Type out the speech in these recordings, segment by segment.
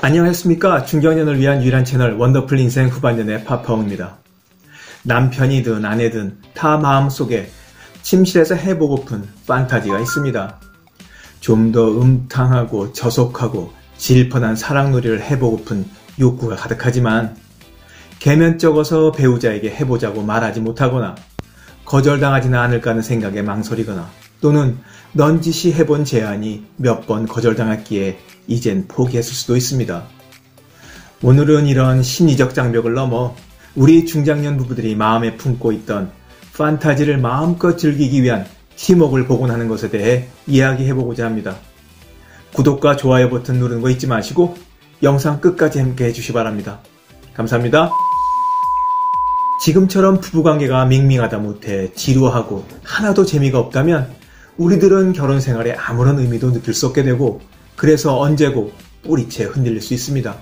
안녕하십니까. 중견년을 위한 유일한 채널 원더풀 인생 후반년의 파파옹입니다. 남편이든 아내든 다 마음속에 침실에서 해보고픈 판타지가 있습니다. 좀 더 음탕하고 저속하고 질펀한 사랑놀이를 해보고픈 욕구가 가득하지만 개면 적어서 배우자에게 해보자고 말하지 못하거나 거절당하지는 않을까 하는 생각에 망설이거나 또는 넌지시 해본 제안이 몇 번 거절당했기에 이젠 포기했을 수도 있습니다. 오늘은 이런 심리적 장벽을 넘어 우리 중장년 부부들이 마음에 품고 있던 판타지를 마음껏 즐기기 위한 팀웍을 복원하는 것에 대해 이야기해보고자 합니다. 구독과 좋아요 버튼 누르는 거 잊지 마시고 영상 끝까지 함께 해주시 기 바랍니다. 감사합니다. 지금처럼 부부관계가 밍밍하다 못해 지루하고 하나도 재미가 없다면 우리들은 결혼 생활에 아무런 의미도 느낄 수 없게 되고 그래서 언제고 뿌리채 흔들릴 수 있습니다.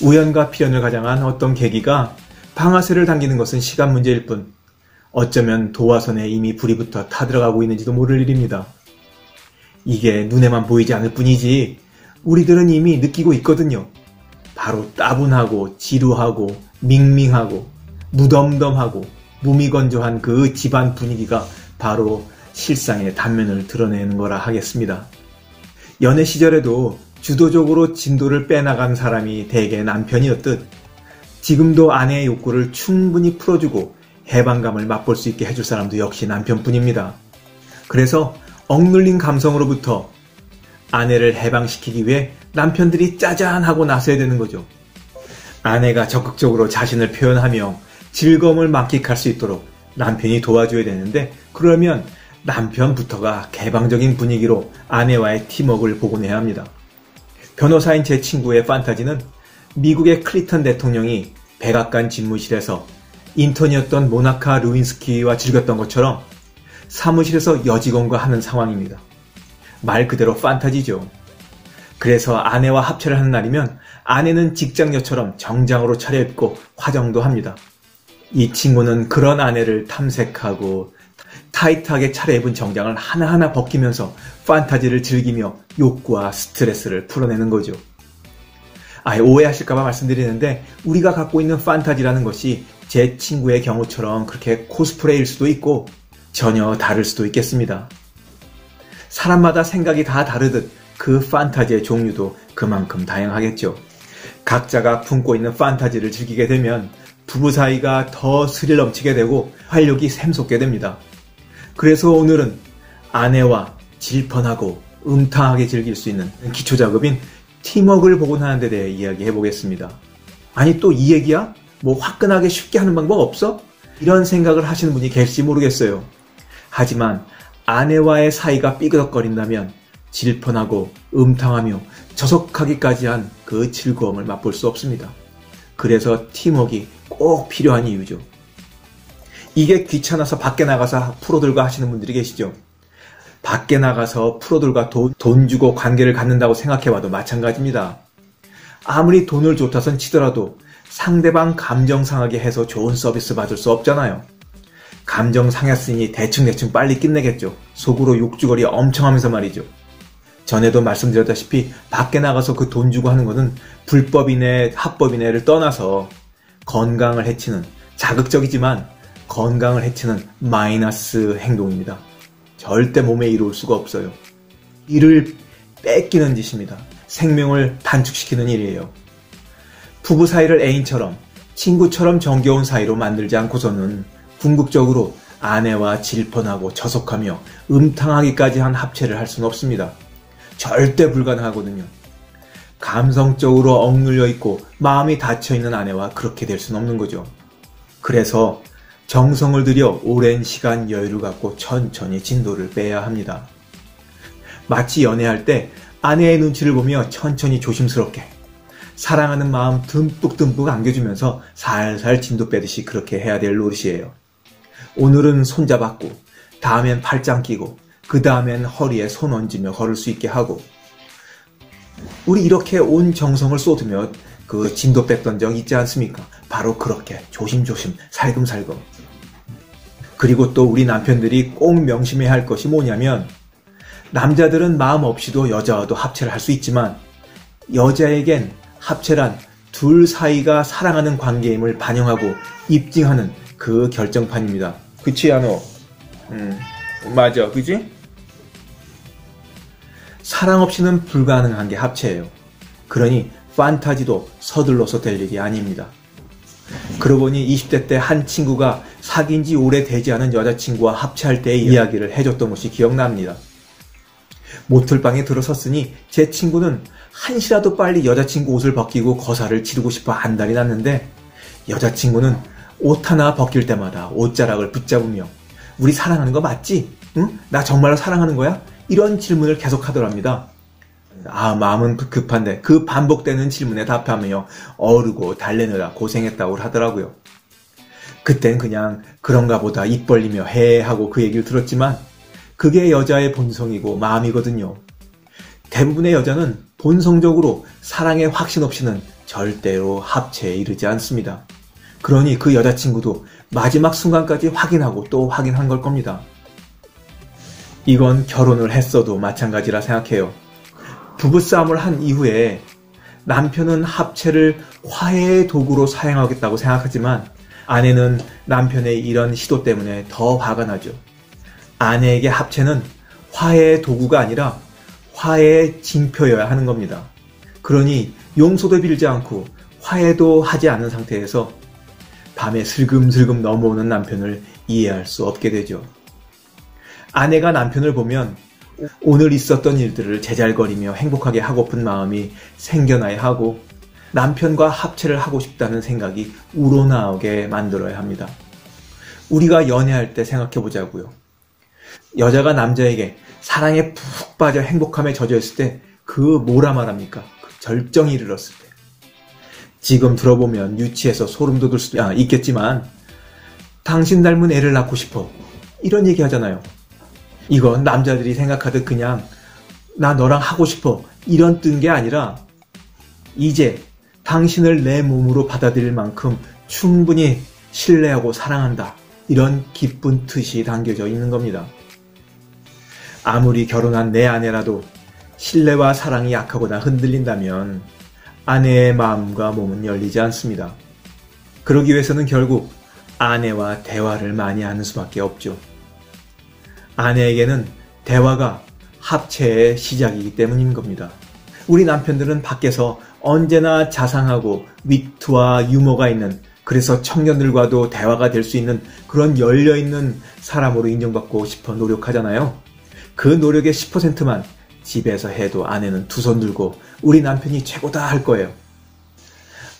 우연과 필연을 가장한 어떤 계기가 방아쇠를 당기는 것은 시간 문제일 뿐 어쩌면 도화선에 이미 불이 붙어 타들어가고 있는지도 모를 일입니다. 이게 눈에만 보이지 않을 뿐이지 우리들은 이미 느끼고 있거든요. 바로 따분하고 지루하고 밍밍하고 무덤덤하고 무미건조한 그 집안 분위기가 바로 실상의 단면을 드러내는 거라 하겠습니다. 연애 시절에도 주도적으로 진도를 빼나간 사람이 대개 남편이었듯 지금도 아내의 욕구를 충분히 풀어주고 해방감을 맛볼 수 있게 해줄 사람도 역시 남편뿐입니다. 그래서 억눌린 감성으로부터 아내를 해방시키기 위해 남편들이 짜잔 하고 나서야 되는 거죠. 아내가 적극적으로 자신을 표현하며 즐거움을 만끽할 수 있도록 남편이 도와줘야 되는데 그러면 남편부터가 개방적인 분위기로 아내와의 팀웍을 복원해야 합니다. 변호사인 제 친구의 판타지는 미국의 클린턴 대통령이 백악관 집무실에서 인턴이었던 모니카 르윈스키와 즐겼던 것처럼 사무실에서 여직원과 하는 상황입니다. 말 그대로 판타지죠. 그래서 아내와 합체를 하는 날이면 아내는 직장녀처럼 정장으로 차려입고 화정도 합니다. 이 친구는 그런 아내를 탐색하고 타이트하게 차려 입은 정장을 하나하나 벗기면서 판타지를 즐기며 욕구와 스트레스를 풀어내는 거죠. 아예 오해하실까봐 말씀드리는데 우리가 갖고 있는 판타지라는 것이 제 친구의 경우처럼 그렇게 코스프레일 수도 있고 전혀 다를 수도 있겠습니다. 사람마다 생각이 다 다르듯 그 판타지의 종류도 그만큼 다양하겠죠. 각자가 품고 있는 판타지를 즐기게 되면 부부 사이가 더 스릴 넘치게 되고 활력이 샘솟게 됩니다. 그래서 오늘은 아내와 질펀하고 음탕하게 즐길 수 있는 기초 작업인 팀웍을 복원하는 데 대해 이야기해 보겠습니다. 아니 또 이 얘기야? 뭐 화끈하게 쉽게 하는 방법 없어? 이런 생각을 하시는 분이 계실지 모르겠어요. 하지만 아내와의 사이가 삐그덕거린다면 질펀하고 음탕하며 저속하기까지 한 그 즐거움을 맛볼 수 없습니다. 그래서 팀웍이 꼭 필요한 이유죠. 이게 귀찮아서 밖에 나가서 프로들과 하시는 분들이 계시죠. 밖에 나가서 프로들과 돈, 돈 주고 관계를 갖는다고 생각해봐도 마찬가지입니다. 아무리 돈을 좋다선 치더라도 상대방 감정 상하게 해서 좋은 서비스 받을 수 없잖아요. 감정 상했으니 대충대충 빨리 끝내겠죠. 속으로 욕주거리 엄청 하면서 말이죠. 전에도 말씀드렸다시피 밖에 나가서 그 돈 주고 하는 것은 불법이네 합법이네를 떠나서 건강을 해치는 자극적이지만 건강을 해치는 마이너스 행동입니다. 절대 몸에 이로울 수가 없어요. 이를 뺏기는 짓입니다. 생명을 단축시키는 일이에요. 부부 사이를 애인처럼 친구처럼 정겨운 사이로 만들지 않고서는 궁극적으로 아내와 질펀하고 저속하며 음탕하기까지 한 합체를 할 수는 없습니다. 절대 불가능하거든요. 감성적으로 억눌려 있고 마음이 닫혀 있는 아내와 그렇게 될 수는 없는 거죠. 그래서 정성을 들여 오랜 시간 여유를 갖고 천천히 진도를 빼야 합니다. 마치 연애할 때 아내의 눈치를 보며 천천히 조심스럽게 사랑하는 마음 듬뿍듬뿍 안겨주면서 살살 진도 빼듯이 그렇게 해야 될 노릇이에요. 오늘은 손잡았고 다음엔 팔짱 끼고 그 다음엔 허리에 손 얹으며 걸을 수 있게 하고 우리 이렇게 온 정성을 쏟으며 그 진도 뺐던 적 있지 않습니까? 바로 그렇게 조심조심 살금살금 그리고 또 우리 남편들이 꼭 명심해야 할 것이 뭐냐면 남자들은 마음 없이도 여자와도 합체를 할 수 있지만 여자에겐 합체란 둘 사이가 사랑하는 관계임을 반영하고 입증하는 그 결정판입니다. 그치, 야노? 음, 맞아. 그지? 사랑 없이는 불가능한 게 합체예요. 그러니 판타지도 서둘러서 될 일이 아닙니다. 그러고 보니 20대 때 한 친구가 사귄 지 오래되지 않은 여자친구와 합체할 때의 이야기를 해줬던 것이 기억납니다. 모틀방에 들어섰으니 제 친구는 한시라도 빨리 여자친구 옷을 벗기고 거사를 지르고 싶어 안달이 났는데 여자친구는 옷 하나 벗길 때마다 옷자락을 붙잡으며 우리 사랑하는 거 맞지? 응? 나 정말로 사랑하는 거야? 이런 질문을 계속 하더랍니다. 아, 마음은 급한데 그 반복되는 질문에 답하며 어르고 달래느라 고생했다고 하더라고요. 그땐 그냥 그런가 보다 입 벌리며 해 하고 그 얘기를 들었지만 그게 여자의 본성이고 마음이거든요. 대부분의 여자는 본성적으로 사랑의 확신 없이는 절대로 합체에 이르지 않습니다. 그러니 그 여자친구도 마지막 순간까지 확인하고 또 확인한 걸 겁니다. 이건 결혼을 했어도 마찬가지라 생각해요. 부부싸움을 한 이후에 남편은 합체를 화해의 도구로 사용하겠다고 생각하지만 아내는 남편의 이런 시도 때문에 더 화가 나죠. 아내에게 합체는 화해의 도구가 아니라 화해의 징표여야 하는 겁니다. 그러니 용서도 빌지 않고 화해도 하지 않은 상태에서 밤에 슬금슬금 넘어오는 남편을 이해할 수 없게 되죠. 아내가 남편을 보면 오늘 있었던 일들을 제잘거리며 행복하게 하고픈 마음이 생겨나야 하고 남편과 합체를 하고 싶다는 생각이 우러나오게 만들어야 합니다. 우리가 연애할 때 생각해 보자고요. 여자가 남자에게 사랑에 푹 빠져 행복함에 젖어 있을 때 그 뭐라 말합니까? 그 절정이 이르렀을 때. 지금 들어보면 유치해서 소름 돋을 수도 아, 있겠지만 당신 닮은 애를 낳고 싶어. 이런 얘기 하잖아요. 이건 남자들이 생각하듯 그냥 나 너랑 하고 싶어. 이런 뜬 게 아니라 이제 당신을 내 몸으로 받아들일 만큼 충분히 신뢰하고 사랑한다. 이런 기쁜 뜻이 담겨져 있는 겁니다. 아무리 결혼한 내 아내라도 신뢰와 사랑이 약하거나 흔들린다면 아내의 마음과 몸은 열리지 않습니다. 그러기 위해서는 결국 아내와 대화를 많이 하는 수밖에 없죠. 아내에게는 대화가 합체의 시작이기 때문인 겁니다. 우리 남편들은 밖에서 언제나 자상하고 위트와 유머가 있는 그래서 청년들과도 대화가 될 수 있는 그런 열려있는 사람으로 인정받고 싶어 노력하잖아요. 그 노력의 10%만 집에서 해도 아내는 두 손 들고 우리 남편이 최고다 할 거예요.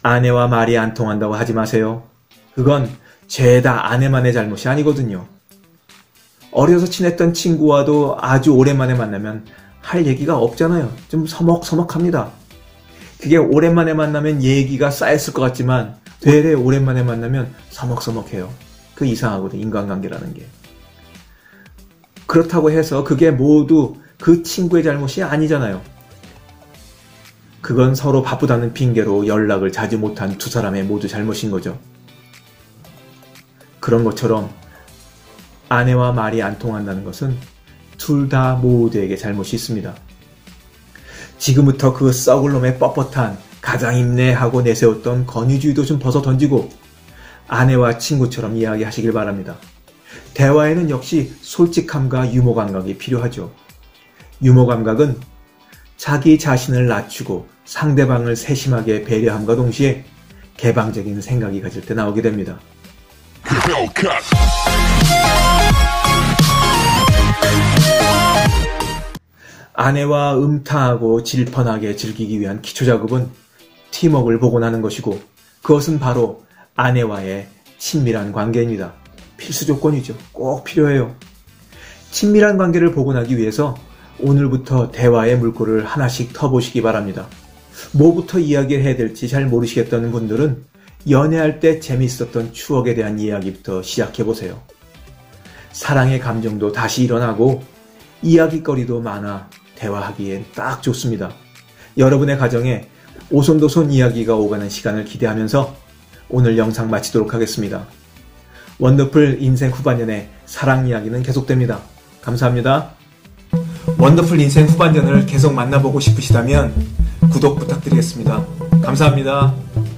아내와 말이 안 통한다고 하지 마세요. 그건 죄다 아내만의 잘못이 아니거든요. 어려서 친했던 친구와도 아주 오랜만에 만나면 할 얘기가 없잖아요. 좀 서먹서먹합니다. 그게 오랜만에 만나면 얘기가 쌓였을 것 같지만 되레 오랜만에 만나면 서먹서먹해요. 그 이상하거든 인간관계라는 게. 그렇다고 해서 그게 모두 그 친구의 잘못이 아니잖아요. 그건 서로 바쁘다는 핑계로 연락을 자주 못한 두 사람의 모두 잘못인 거죠. 그런 것처럼 아내와 말이 안 통한다는 것은 둘 다 모두에게 잘못이 있습니다. 지금부터 그 썩을 놈의 뻣뻣한 가장 임내하고 내세웠던 권위주의도 좀 벗어 던지고 아내와 친구처럼 이야기하시길 바랍니다. 대화에는 역시 솔직함과 유머 감각이 필요하죠. 유머 감각은 자기 자신을 낮추고 상대방을 세심하게 배려함과 동시에 개방적인 생각이 가질 때 나오게 됩니다. 아내와 음탕하고 질펀하게 즐기기 위한 기초 작업은 팀웍을 복원하는 것이고 그것은 바로 아내와의 친밀한 관계입니다. 필수 조건이죠. 꼭 필요해요. 친밀한 관계를 복원하기 위해서 오늘부터 대화의 물꼬를 하나씩 터보시기 바랍니다. 뭐부터 이야기를 해야 될지 잘 모르시겠다는 분들은 연애할 때 재밌었던 추억에 대한 이야기부터 시작해보세요. 사랑의 감정도 다시 일어나고 이야기거리도 많아 대화하기엔 딱 좋습니다. 여러분의 가정에 오손도손 이야기가 오가는 시간을 기대하면서 오늘 영상 마치도록 하겠습니다. 원더풀 인생 후반년의 사랑 이야기는 계속됩니다. 감사합니다. 원더풀 인생 후반전을 계속 만나보고 싶으시다면 구독 부탁드리겠습니다. 감사합니다.